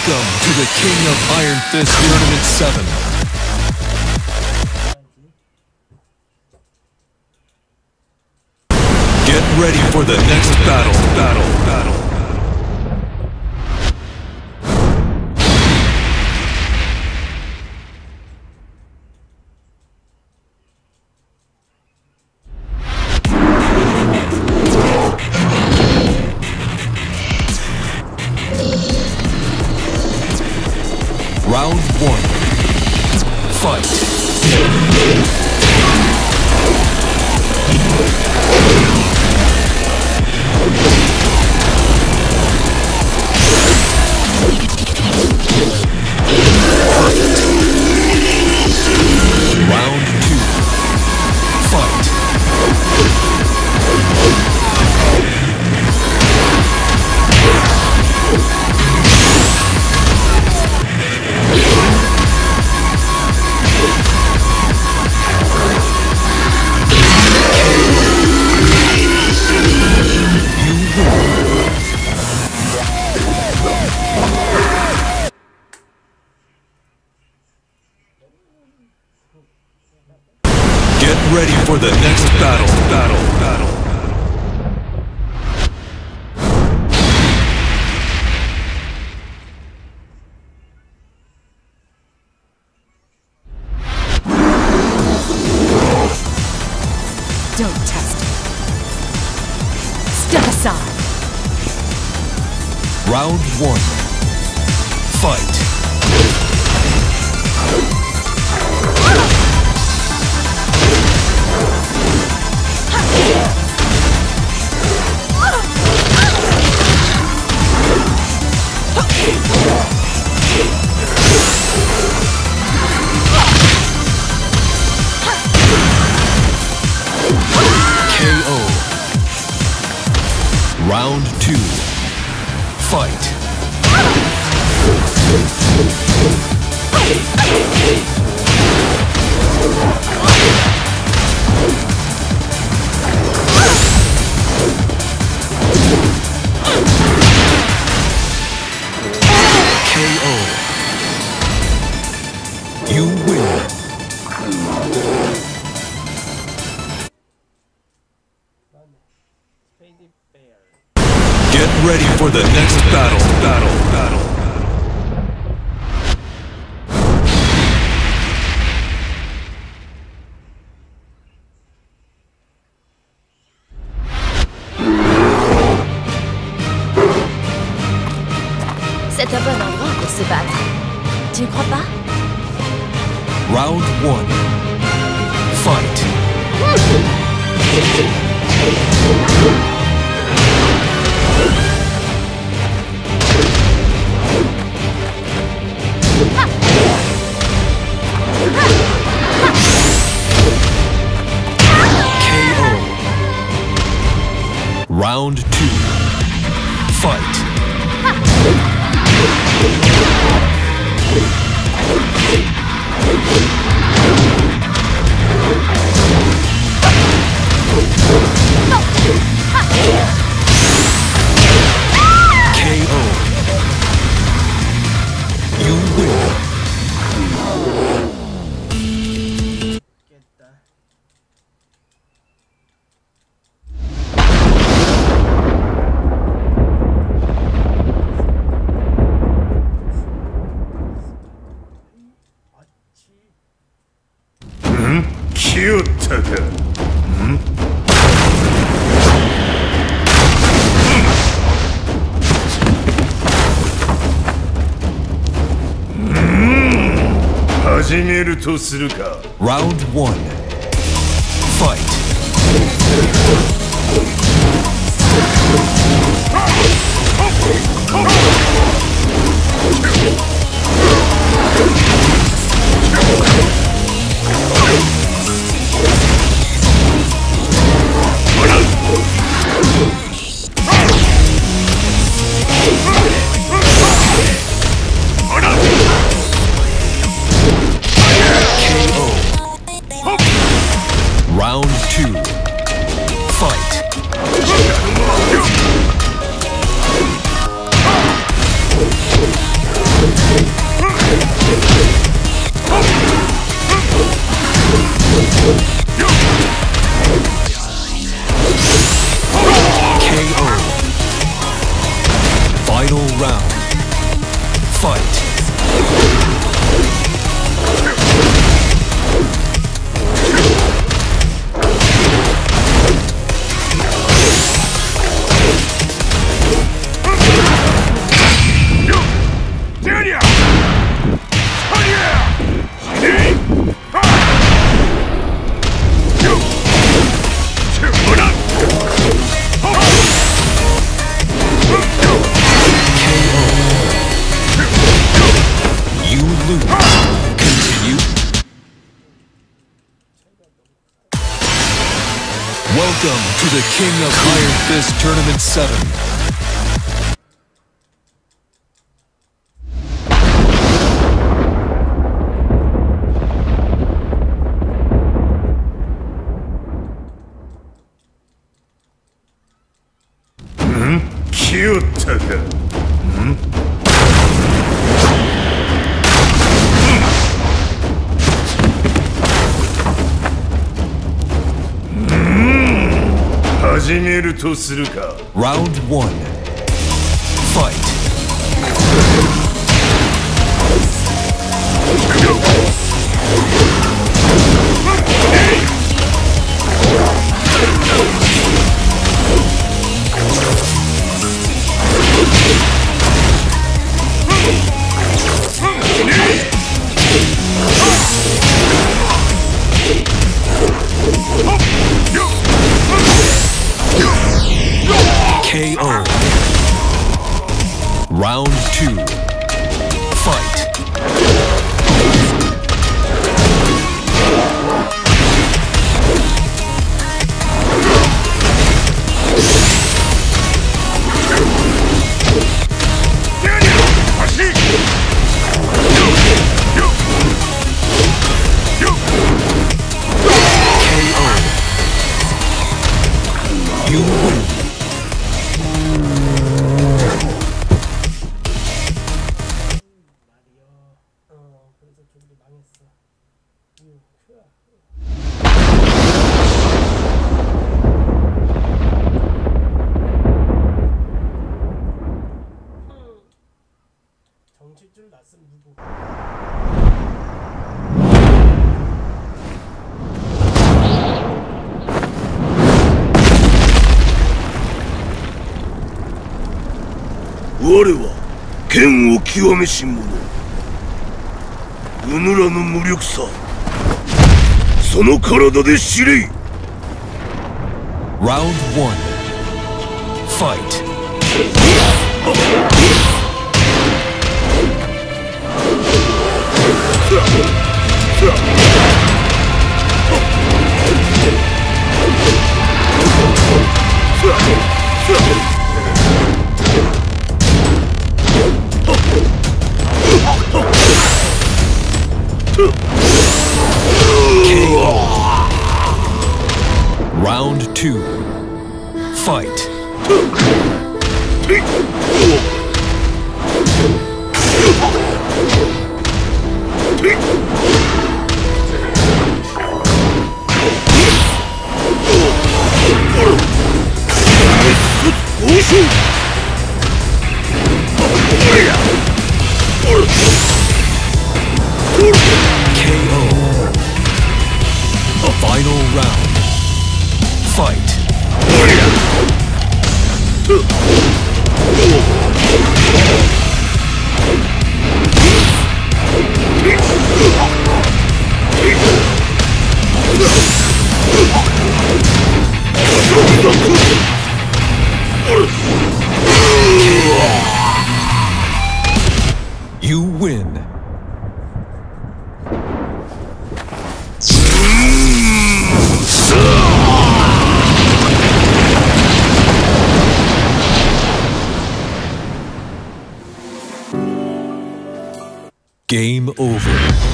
Welcome to the King of Iron Fist Tournament 7. Get ready for the next battle, battle, Round one. Fight. The next battle, battle, battle. Don't test. Step aside. Round one. Ready for the next battle, battle, battle. C'est un bon endroit pour se battre. Tu ne crois pas Round one. Fight. 始めるとするか Round one. Fight. two, fight. round. Continue. Welcome to the King of Iron Fist Tournament 7. Hmm? cute 始めるとするか Round 1. Fight. KO. 我は剣を極めし者うぬらの無力さその体で知れ Round 1. Fight. 2. Fight. Win. Game over.